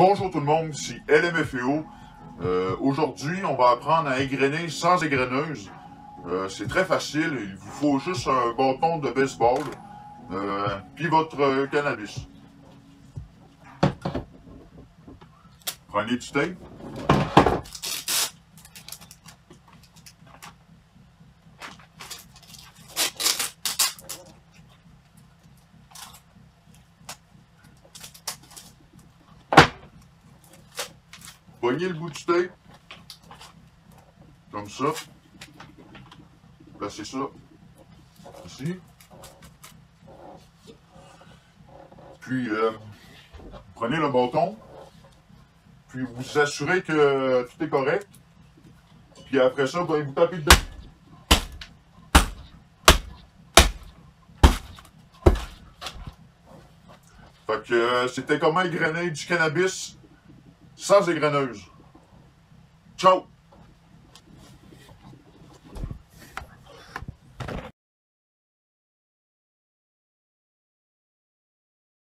Bonjour tout le monde, ici LMFEO. Euh, Aujourd'hui, on va apprendre à égrener sans égreneuse. Euh, C'est très facile, il vous faut juste un bâton de baseball, euh, puis votre cannabis. Prenez du tape. Pognez le bout du tape. Comme ça. Placez ça ici. Puis, euh, prenez le bâton. Puis, vous assurez que tout est correct. Puis après ça, ben, vous tapez dedans. Fait que euh, c'était comment égrener du cannabis? Sans égreneuse. Ciao!